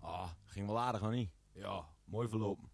Ah, ging wel aardig, aan niet? Ja, mooi verlopen.